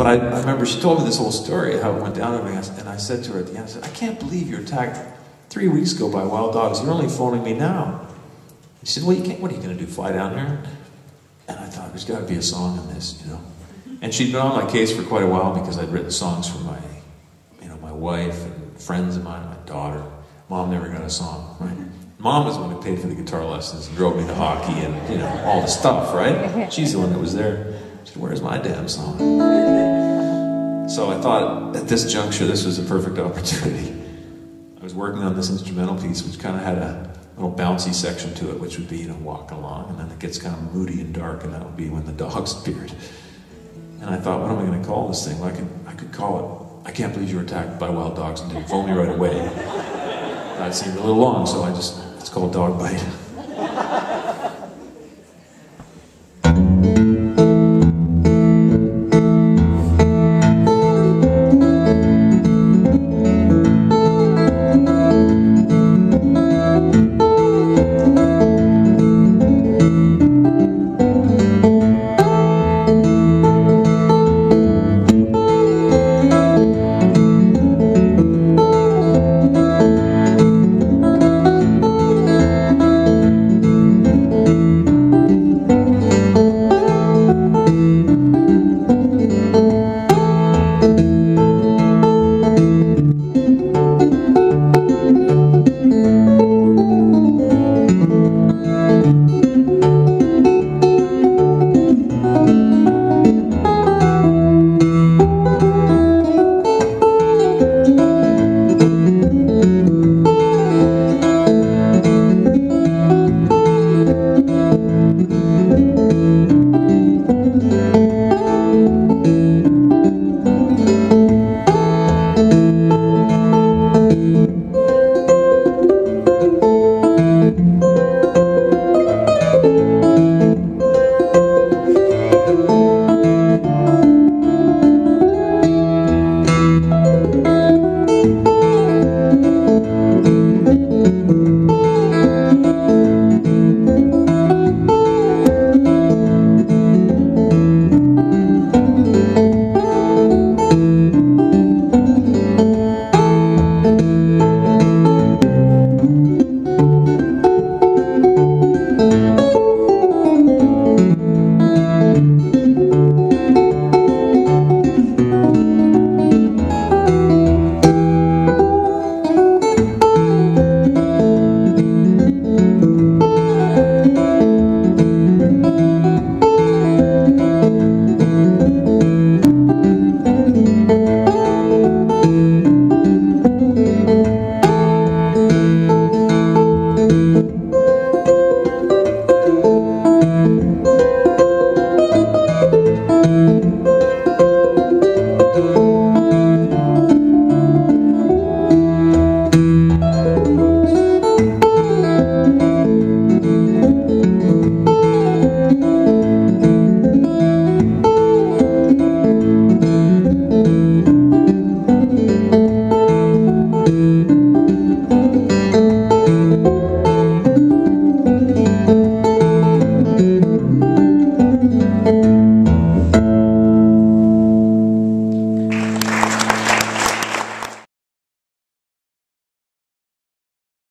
but I, I remember she told me this whole story, how it went down to me, and I said to her at the end, I said, I can't believe you're attacked three weeks ago by wild dogs. You're only phoning me now. She said, Well, you can't, what are you going to do, fly down there? And I thought, there's got to be a song in this, you know. And she'd been on my case for quite a while because I'd written songs for my, you know, my wife and friends of mine, my daughter. Mom never got a song, right? Mom was the one who paid for the guitar lessons and drove me to hockey and, you know, all the stuff, right? She's the one that was there. Said, Where's my damn song? So I thought at this juncture, this was a perfect opportunity. I was working on this instrumental piece, which kind of had a little bouncy section to it, which would be, you know, walking along, and then it gets kind of moody and dark, and that would be when the dogs appeared. And I thought, what am I going to call this thing? Well, I could, I could call it, I can't believe you were attacked by wild dogs and didn't phone me right away. That seemed a little long, so I just, it's called Dog Bite.